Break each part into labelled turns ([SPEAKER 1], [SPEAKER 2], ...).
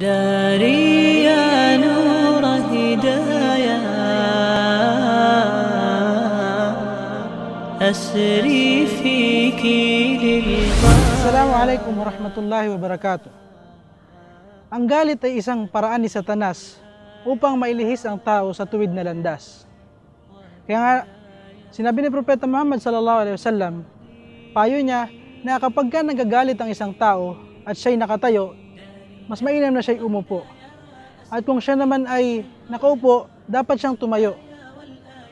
[SPEAKER 1] داري يا نور هدايا أسري فيك للغاية
[SPEAKER 2] Assalamualaikum warahmatullahi wabarakatuh. Ang galit ay isang paraan ni Satanas upang mailihis ang tao sa tuwid na landas. Kaya nga, sinabi ni Propeta Muhammad sallallahu alaihi wasallam, payo niya na kapag ka nagagalit ang isang tao at siya'y nakatayo, mas mainam na siya'y umupo. At kung siya naman ay nakaupo, dapat siyang tumayo.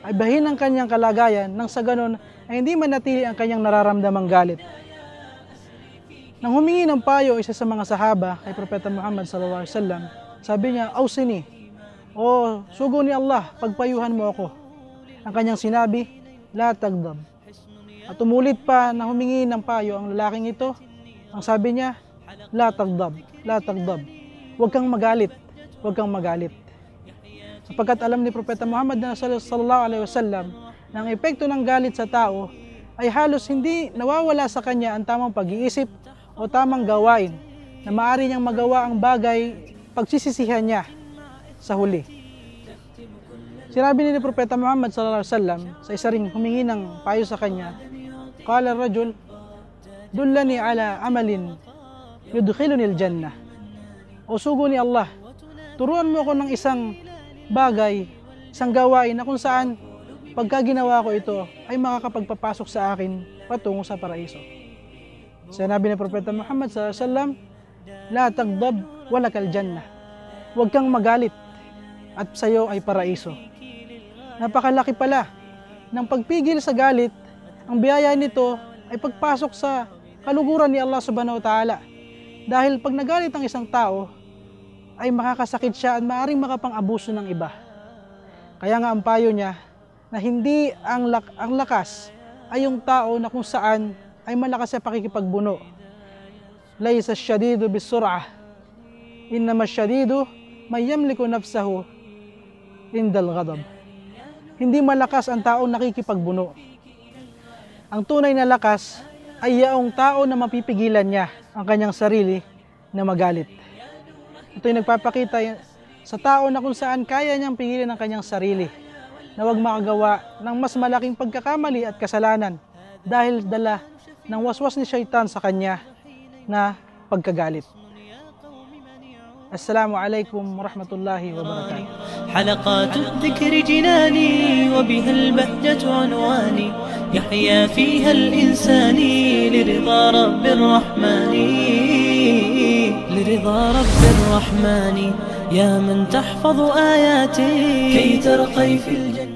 [SPEAKER 2] Ay bahin ang kanyang kalagayan nang sa ganon ay hindi manatili ang kanyang nararamdamang galit. Nang humingi ng payo isa sa mga sahaba kay Propeta Muhammad sallallahu alaihi wasallam, sabi niya, "Ausini, o sugo ni Allah, pagpayuhan mo ako." Ang kanyang sinabi, "La tagdab." At umulit pa na humingi ng payo ang lalaking ito. Ang sabi niya, "La tagdab, la tagdab." Huwag kang magalit, huwag kang magalit. Sapagkat alam ni Propeta Muhammad na sallallahu alaihi wasallam na ang epekto ng galit sa tao ay halos hindi nawawala sa kanya ang tamang pag-iisip o tamang gawain na maaari niyang magawa ang bagay pagsisisihan niya sa huli. Sinabi ni Propeta Muhammad sallallahu alaihi wasallam sa isa ring humingi ng payo sa kanya, Qala rajul, dullani ala amalin yudkhiluni al-jannah. O sugo ni Allah, turuan mo ako ng isang bagay, isang gawain na kung saan pagka ginawa ko ito ay makakapagpapasok sa akin patungo sa paraiso. Sinabi ni Propeta Muhammad wasallam, La tagdab wala kal jannah. Huwag kang magalit at sa iyo ay paraiso. Napakalaki pala ng pagpigil sa galit, ang biyaya nito ay pagpasok sa kaluguran ni Allah subhanahu wa ta'ala. Dahil pag nagalit ang isang tao, ay makakasakit siya at maaaring makapang-abuso ng iba. Kaya nga ang payo niya na hindi ang, lak- ang lakas ay yung tao na kung saan ay malakas sa pakikipagbuno. Laysa syadidu bisur'ah. Innama syadidu may yamliku nafsahu indal ghadab. Hindi malakas ang taong nakikipagbuno. Ang tunay na lakas ay yaong tao na mapipigilan niya ang kanyang sarili na magalit. Ito yung nagpapakita y- sa tao na kung saan kaya niyang pigilan ang kanyang sarili na huwag makagawa ng mas malaking pagkakamali at kasalanan dahil dala ng waswas ni Shaitan sa kanya na pagkagalit. Assalamu alaikum warahmatullahi wabarakatuh.
[SPEAKER 1] حلقات الذكر جناني وبها البهجة عنواني يحيا فيها الإنسان لرضا رب الرحمن. لرضا رب الرحمن يا من تحفظ آياتي. كي ترقي في الجنة.